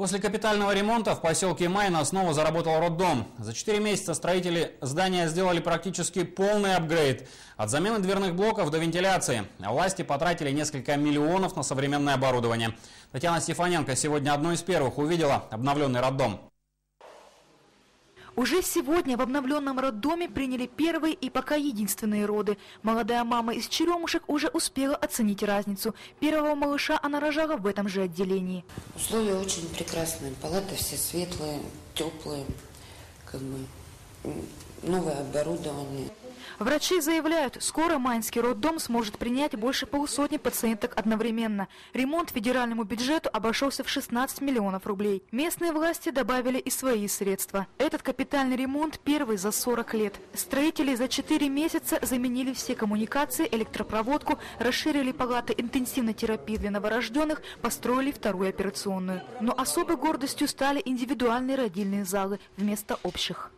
После капитального ремонта в поселке Майна снова заработал роддом. За 4 месяца строители здания сделали практически полный апгрейд. От замены дверных блоков до вентиляции. Власти потратили несколько миллионов на современное оборудование. Татьяна Стефаненко сегодня одной из первых увидела обновленный роддом. Уже сегодня в обновленном роддоме приняли первые и пока единственные роды. Молодая мама из Черемушек уже успела оценить разницу. Первого малыша она рожала в этом же отделении. Условия очень прекрасные. Палаты все светлые, теплые, как бы новое оборудование. Врачи заявляют, скоро Майнский роддом сможет принять больше полусотни пациенток одновременно. Ремонт федеральному бюджету обошелся в 16 миллионов рублей. Местные власти добавили и свои средства. Этот капитальный ремонт первый за 40 лет. Строители за 4 месяца заменили все коммуникации, электропроводку, расширили палаты интенсивной терапии для новорожденных, построили вторую операционную. Но особой гордостью стали индивидуальные родильные залы вместо общих.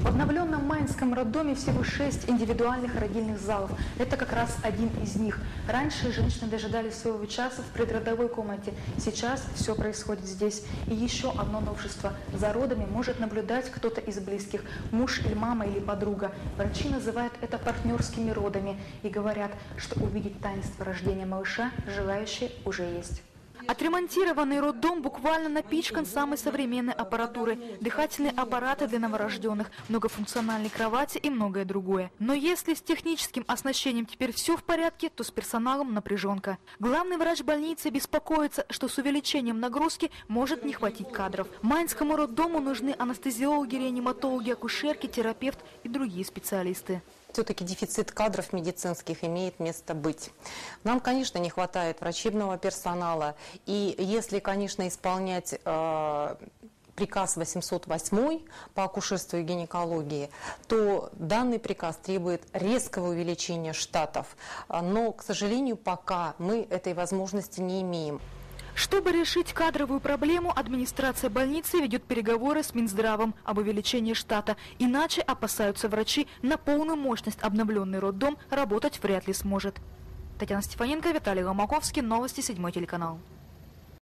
В обновленном Майнском роддоме всего шесть индивидуальных родильных залов. Это как раз один из них. Раньше женщины дожидались своего часа в предродовой комнате. Сейчас все происходит здесь. И еще одно новшество. За родами может наблюдать кто-то из близких. Муж или мама или подруга. Врачи называют это партнерскими родами и говорят, что увидеть таинство рождения малыша желающие уже есть. Отремонтированный роддом буквально напичкан самой современной аппаратурой, дыхательные аппараты для новорожденных, многофункциональные кровати и многое другое. Но если с техническим оснащением теперь все в порядке, то с персоналом напряженка. Главный врач больницы беспокоится, что с увеличением нагрузки может не хватить кадров. Майнскому роддому нужны анестезиологи, реаниматологи, акушерки, терапевт и другие специалисты все-таки дефицит кадров медицинских имеет место быть. Нам, конечно, не хватает врачебного персонала. И если, конечно, исполнять э, приказ 808 по акушерству и гинекологии, то данный приказ требует резкого увеличения штатов. Но, к сожалению, пока мы этой возможности не имеем. Чтобы решить кадровую проблему, администрация больницы ведет переговоры с Минздравом об увеличении штата. Иначе, опасаются врачи, на полную мощность обновленный роддом работать вряд ли сможет. Татьяна Стефаненко, Виталий Ломаковский, Новости, седьмой телеканал.